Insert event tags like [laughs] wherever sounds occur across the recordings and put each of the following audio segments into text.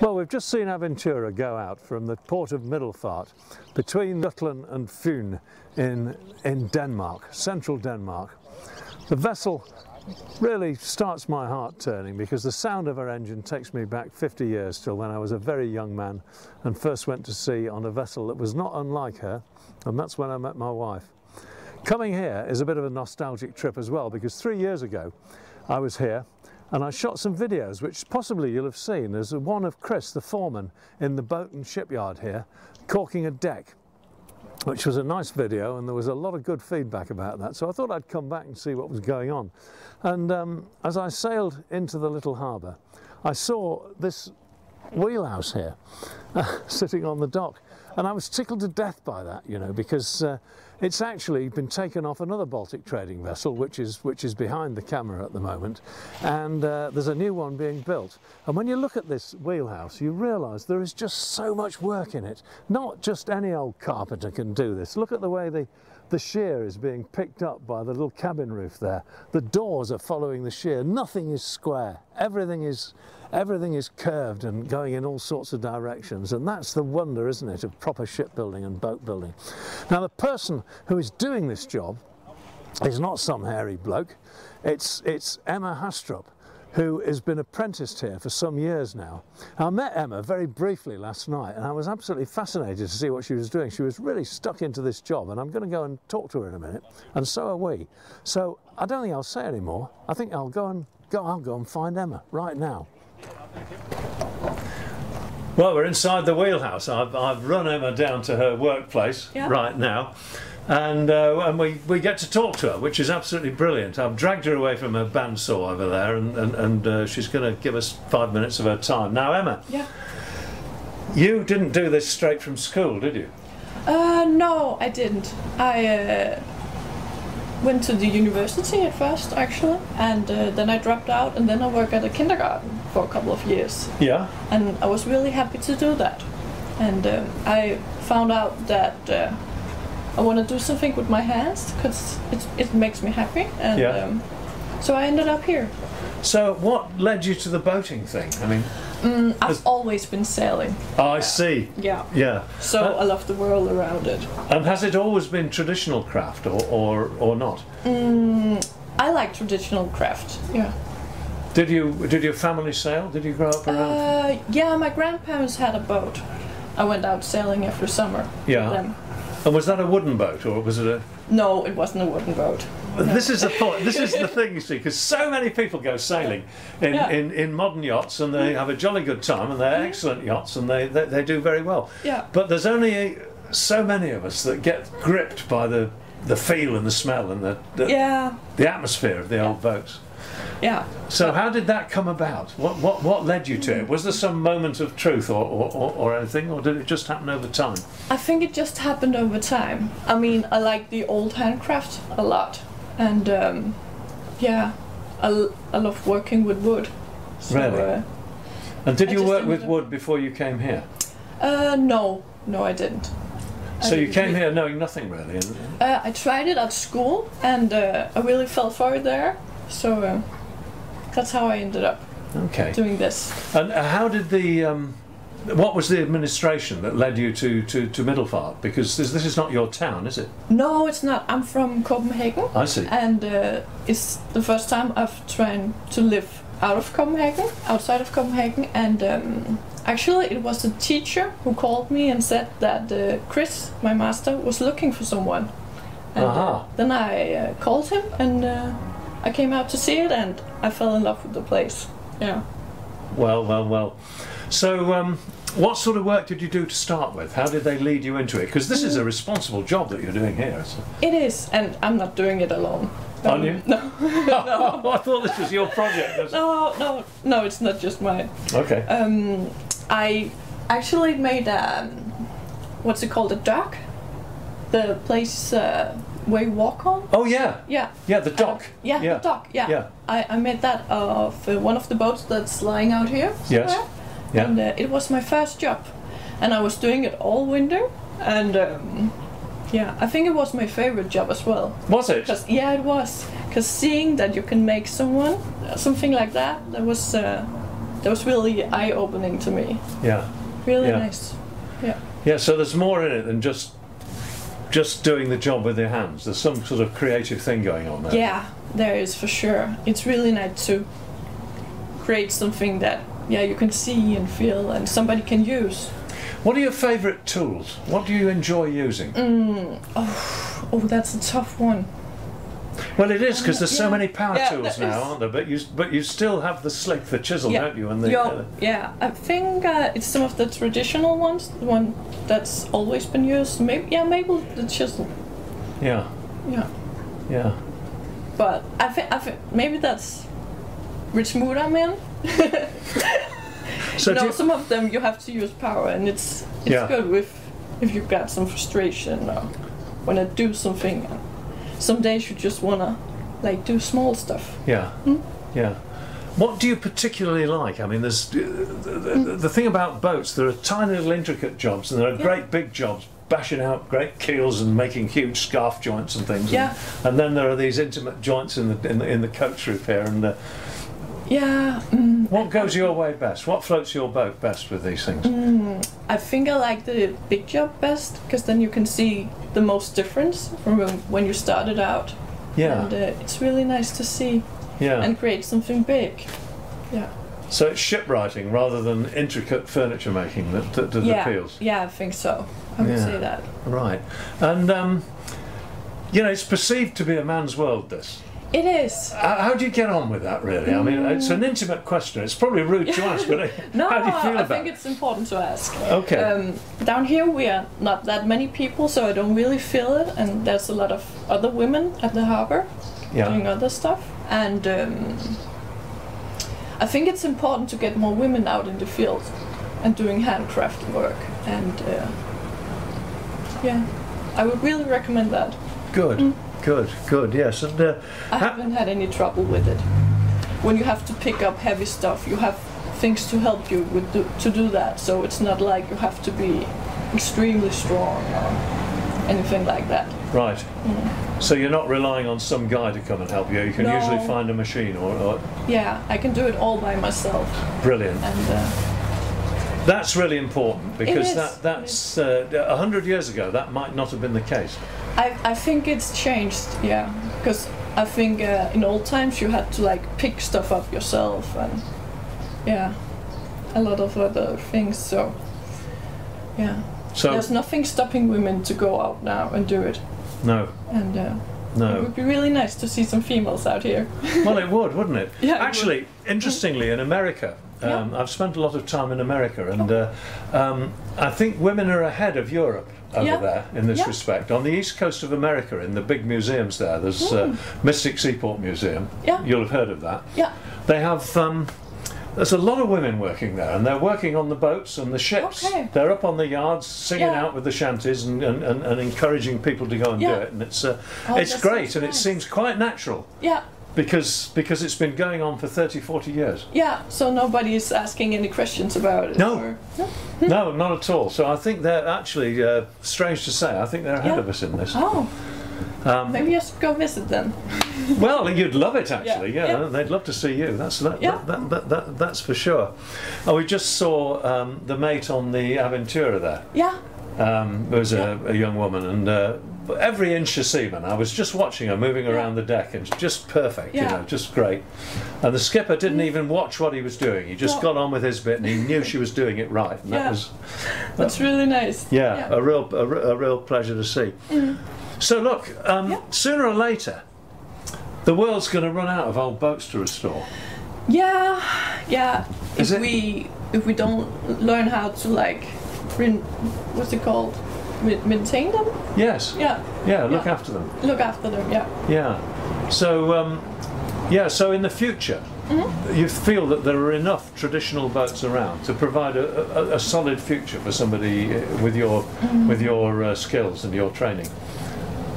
Well, we've just seen Aventura go out from the port of Middelfart between Jutland and Fyn in, in Denmark, central Denmark. The vessel really starts my heart turning because the sound of her engine takes me back 50 years till when I was a very young man and first went to sea on a vessel that was not unlike her, and that's when I met my wife. Coming here is a bit of a nostalgic trip as well because three years ago I was here and I shot some videos which possibly you'll have seen. There's one of Chris, the foreman, in the boat and shipyard here, caulking a deck which was a nice video and there was a lot of good feedback about that. So I thought I'd come back and see what was going on. And um, as I sailed into the little harbour, I saw this wheelhouse here [laughs] sitting on the dock. And I was tickled to death by that, you know, because uh, it's actually been taken off another Baltic trading vessel, which is, which is behind the camera at the moment. And uh, there's a new one being built. And when you look at this wheelhouse, you realise there is just so much work in it. Not just any old carpenter can do this. Look at the way the, the shear is being picked up by the little cabin roof there. The doors are following the shear. Nothing is square. Everything is everything is curved and going in all sorts of directions and that's the wonder isn't it of proper shipbuilding and boat building now the person who is doing this job is not some hairy bloke it's it's Emma Hastrup who has been apprenticed here for some years now. I met Emma very briefly last night and I was absolutely fascinated to see what she was doing. She was really stuck into this job and I'm going to go and talk to her in a minute and so are we. So I don't think I'll say any more. I think I'll go and go, I'll go and find Emma right now. Well, we're inside the wheelhouse. I've, I've run Emma down to her workplace right now. And, uh, and we, we get to talk to her, which is absolutely brilliant. I've dragged her away from her bandsaw over there, and, and, and uh, she's going to give us five minutes of her time. Now, Emma, Yeah. you didn't do this straight from school, did you? Uh, no, I didn't. I uh, went to the university at first, actually, and uh, then I dropped out, and then I worked at a kindergarten for a couple of years, Yeah. and I was really happy to do that. And um, I found out that uh, I want to do something with my hands because it, it makes me happy, and Yeah. um, so I ended up here. So, what led you to the boating thing? I mean, Mm, I've always been sailing, oh, I see. yeah. Yeah. So Uh, I love the world around it. And has it always been traditional craft or, or, or not? Mm, I like traditional craft. Yeah. Did you did your family sail? Did you grow up around? Uh, yeah, my grandparents had a boat. I went out sailing every summer. Yeah. And was that a wooden boat or was it a? No, it wasn't a wooden boat. This is the point. This is the thing you see, because so many people go sailing in, Yeah. in, in modern yachts and they have a jolly good time and they're mm-hmm. excellent yachts and they, they, they do very well. Yeah. But there's only so many of us that get gripped by the the feel and the smell and the the, Yeah, the atmosphere of the old boats. Yeah. So how did that come about? What what what led you to it? Was there some moment of truth or, or, or, or anything, or did it just happen over time? I think it just happened over time. I mean, I like the old handcraft a lot, and um, yeah, I love working with wood. So, Really? Uh, And did I you work with wood before you came here? uh, no, no, I didn't. I So you came here knowing nothing really. Uh, I tried it at school, and uh, I really fell for it there. So uh, that's how I ended up Okay. doing this. And uh, how did the um, what was the administration that led you to to, to Middelfart? Because this, this is not your town, is it? No, it's not. I'm from Copenhagen, I see. and uh, it's the first time I've tried to live out of Copenhagen, outside of Copenhagen. And um, actually, it was a teacher who called me and said that uh, Chris, my master, was looking for someone. And uh, then I uh, called him, and uh, I came out to see it, and I fell in love with the place. Yeah. Well, well, well. So, um, what sort of work did you do to start with? How did they lead you into it? Because this is a responsible job that you're doing here. So. It is, and I'm not doing it alone. Aren't you? [laughs] [laughs] No, I thought this was your project. no, no, no. It's not just mine. Okay. Um, I actually made a what's it called? A dock. The place uh, where you walk on. Oh yeah, Yeah. yeah, the dock. Yeah, Yeah. the dock. Yeah. Yeah. I, I made that of uh, one of the boats that's lying out here. Yes. Yeah. And uh, it was my first job, and I was doing it all winter, and um, yeah, I think it was my favorite job as well. Was it? Cause yeah, it was. Cause seeing that you can make someone something like that, that was uh, that was really eye opening to me. Yeah. Really Yeah. nice. Yeah. Yeah, so there's more in it than just just doing the job with your hands. There's some sort of creative thing going on there. Yeah, there is for sure. It's really nice to create something that yeah you can see and feel and somebody can use. What are your favourite tools? What do you enjoy using? Mm, oh, oh, that's a tough one. Well, it is because there's so many power Yeah, tools now, aren't there? But you but you still have the slick, the chisel, Yeah. don't you? And the Yo, uh, yeah, I think uh, it's some of the traditional ones, the one that's always been used. Maybe yeah, maybe the chisel. yeah, Yeah, yeah. but I think I think maybe that's Rich Muda man. [laughs] So you know, some of them you have to use power, and it's it's Yeah. good with if you've got some frustration or when I do something. Some days you just wanna like do small stuff. Yeah, Hmm? yeah. What do you particularly like? I mean, there's the, the, the thing about boats. There are tiny little intricate jobs, and there are Yeah. great big jobs, bashing out great keels and making huge scarf joints and things. Yeah. And, and then there are these intimate joints in the in the, in the coach roof here. And uh, Yeah. Mm, what goes your way best? What floats your boat best with these things? mm, I think I like the big job best because then you can see the most difference from when- you started out. Yeah, And uh, it's really nice to see yeah. and create something big. Yeah. so it's shipwrighting rather than intricate furniture making that, that, that yeah. appeals. Yeah, I think so. I would Yeah. say that. Right. And um, you know, it's perceived to be a man's world. This. It is. How, how do you get on with that, really? I mean, it's an intimate question. It's probably rude to ask, but uh, [laughs] No, how do you feel I about think it's important to ask. Okay. Um, down here we are not that many people, so I don't really feel it, and there's a lot of other women at the harbor doing other stuff. And um, I think it's important to get more women out in the field and doing handcraft work. And uh, yeah, I would really recommend that. Good. Good. Good. Yes. And uh, I haven't had any trouble with it. When you have to pick up heavy stuff, you have things to help you with do, to do that. So it's not like you have to be extremely strong or anything like that. right. So you're not relying on some guy to come and help you. You can No. usually find a machine or, or Yeah, I can do it all by myself, brilliant. and uh, That's really important because that, that's uh, a hundred years ago that might not have been the case. I I think it's changed. Yeah, because I think uh, in old times you had to like pick stuff up yourself, and yeah, a lot of other things. So yeah, So there's nothing stopping women to go out now and do it. no, And uh, it would be really nice to see some females out here. [laughs] well, it would, wouldn't it? Yeah, it Actually, interestingly, in America, um, I've spent a lot of time in America, and uh, um, I think women are ahead of Europe over Yeah. there in this Yeah. respect. On the east coast of America, in the big museums there, there's uh, Mystic Seaport Museum. Mm. Yeah. You'll have heard of that. Yeah. They have. Um, there's a lot of women working there, and they're working on the boats and the ships. Okay. They're up on the yards, singing Yeah. out with the shanties and, and, and, and encouraging people to go and do it. And it's uh, Oh, it's great, sounds and it seems quite natural Yeah, because because it's been going on for 30 40 years yeah. So nobody is asking any questions about it. No. or- no not at all so i think they're actually uh, strange to say i think they're ahead Yeah. of us in this Oh, um, maybe I should go visit them. [laughs] well you'd love it actually yeah, Yeah. they'd love to see you that's that, Yeah. that, that, that, that, that's for sure oh we just saw um, the mate on the aventura there Yeah. um, there was a, a young woman and uh, every inch a seaman I was just watching her moving Yeah. around the deck and just perfect you know just great and the skipper didn't even watch what he was doing he just No. got on with his bit and he knew she was doing it right and that Yeah. was That's really nice. yeah, a real a, a real pleasure to see so look um, Mm. Yeah. sooner or later the world's going to run out of old boats to restore Yeah, yeah. Is if it? we if we don't learn how to like, what's it called, maintain them? yes Yeah, yeah look Yeah. after them look after them. Yeah, Yeah. So, um, yeah, so in the future, Mm-hmm. you feel that there are enough traditional boats around to provide a, a, a solid future for somebody uh, with your Mm-hmm. with your uh, skills and your training.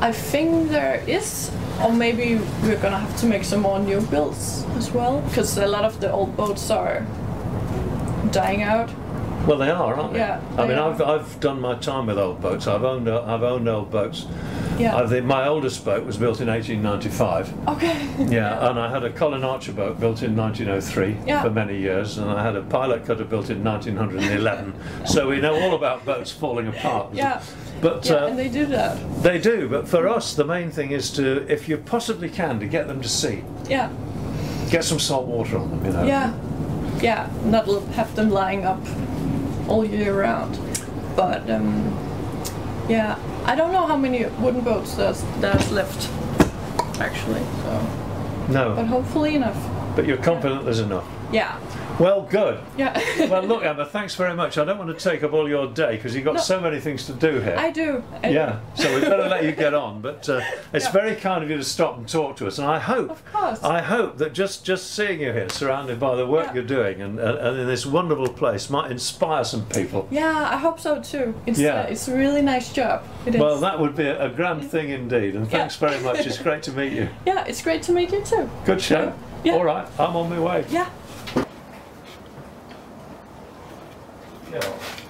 I think there is, or maybe we're gonna have to make some more new builds as well, because a lot of the old boats are dying out. Well, they are, aren't they? Yeah, I they mean, are. I've, I've done my time with old boats. I've owned I've owned old boats. Yeah. I think my oldest boat was built in 1895. okay. [laughs] Yeah, and I had a Colin Archer boat built in 1903 Yeah. for many years, and I had a pilot cutter built in 1911. [laughs] so we know all about boats falling apart. Yeah. But Yeah, uh, and they do that. they do. But for us, the main thing is to, if you possibly can, to get them to sea. Yeah. Get some salt water on them. You know. Yeah. Yeah. Not l- have them lying up all year round. But um, yeah, I don't know how many wooden boats there's there's left actually. So, No. but hopefully enough. But you're confident there's enough. Yeah. Well, good. Yeah. [laughs] Well, look, Emma, thanks very much. I don't want to take up all your day because you've got No. so many things to do here. I do. I do. yeah, so we better let you get on. But uh, [laughs] it's Yeah. very kind of you to stop and talk to us, and I hope, Of course. I hope that just just seeing you here, surrounded by the work Yeah. you're doing, and, and, and in this wonderful place, might inspire some people. Yeah, I hope so too. It's Yeah. uh, it's a really nice job. It is. Well, that would be a, a grand thing indeed, and thanks very much. It's great to meet you. [laughs] yeah, it's great to meet you too. Good show. Yeah. All right, I'm on my way. Yeah. Aqui.